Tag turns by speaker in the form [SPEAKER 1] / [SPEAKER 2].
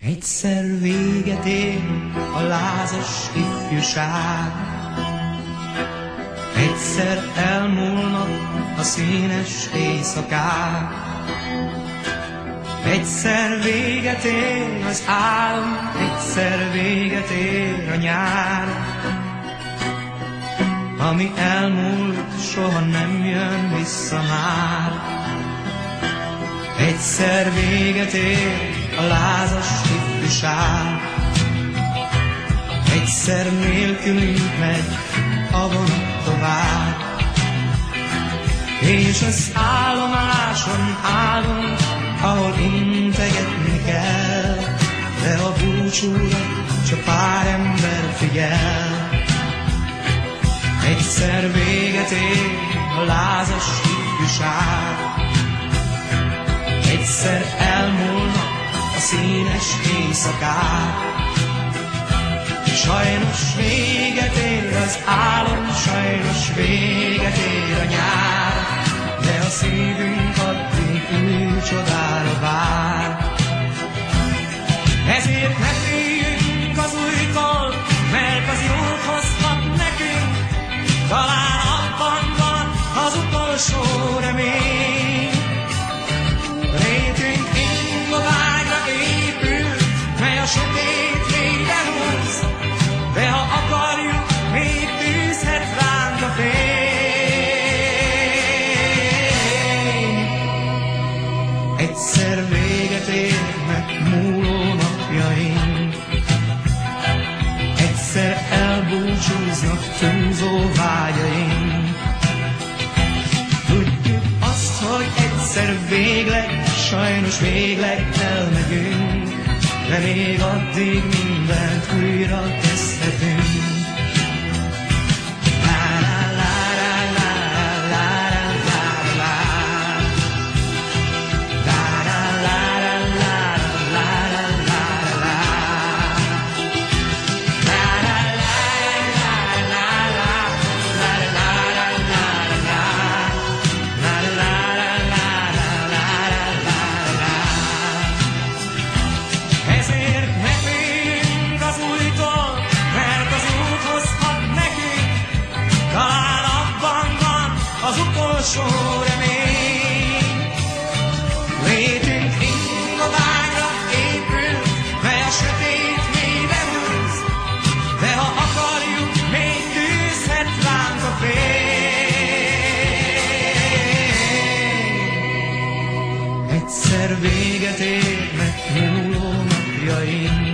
[SPEAKER 1] Egyszer véget ér a lázas ifjúság, Egyszer elmúlnak a színes éjszakák, Egyszer véget ér az álom, egyszer véget ér a nyár, Ami elmúlt, soha nem jön vissza már. Egyszer véget ér a lázas ifjúság. Egyszer nélkülünk megy a vonat tovább. És az állomáson állunk, ahol integetni kell, de a búcsúra csak pár ember figyel. Egyszer véget ér a lázas ifjúság, egyszer elmúlnak a színes éjszakák. Sajnos véget ér az álom, sajnos véget ér a nyár, de a szívünk Egyszer véget érnek múló napjaink, egyszer elbúcsúznak túlzó vágyaink. Tudjuk azt, hogy egyszer végleg, sajnos végleg elmegyünk, de még addig mindent újra kezdhetünk. Utolsó remény. Létünk ingoványra épül, a sötét mélybe húz, de ha akarjuk, még tűzhet ránk a fény. Múló napjaink,